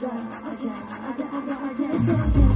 I got, I got, I got, I got, I got, I got,